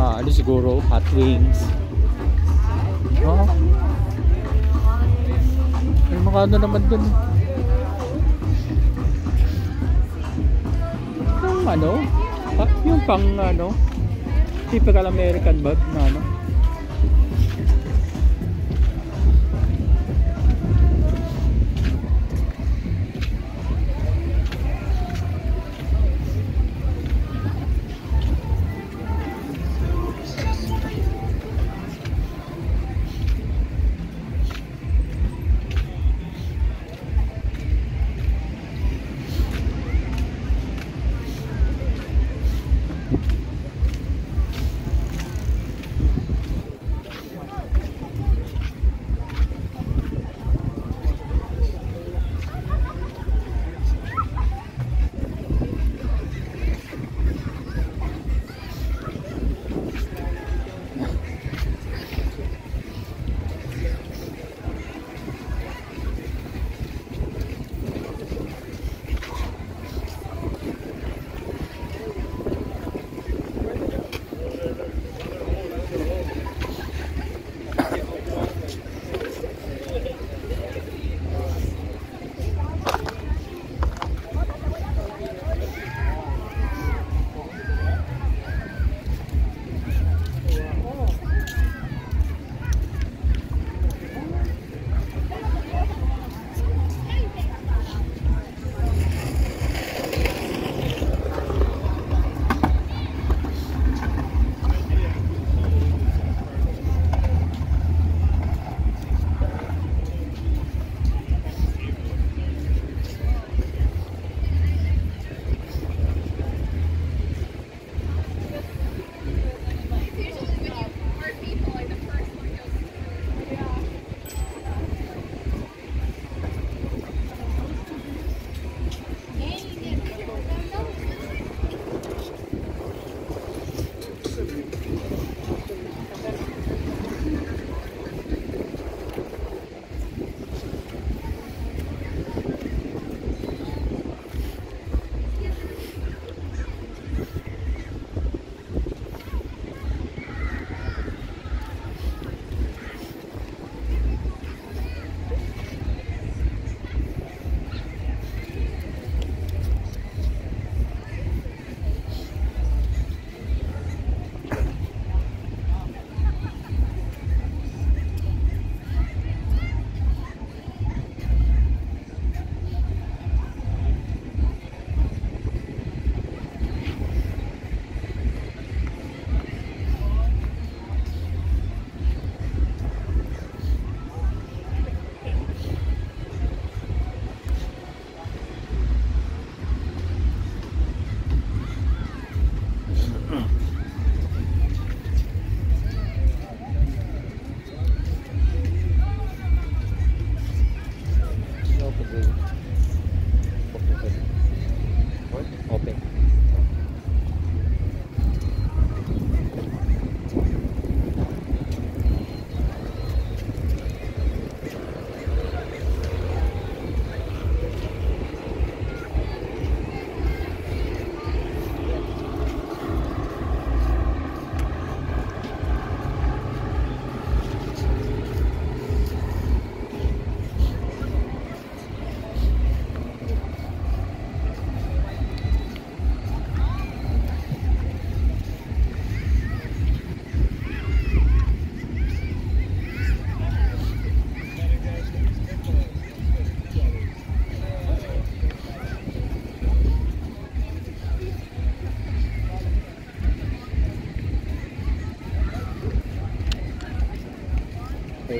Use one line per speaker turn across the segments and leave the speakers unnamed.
mga ano siguro, hot wings. Oh. May mga ano naman dun. Yung ano, yung pang ano, typical American bag na ano.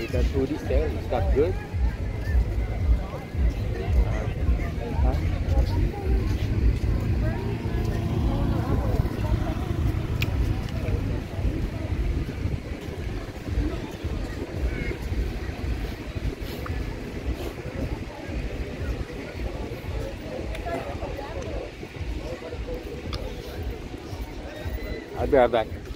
That hoodie sale is that good? I'll be right back.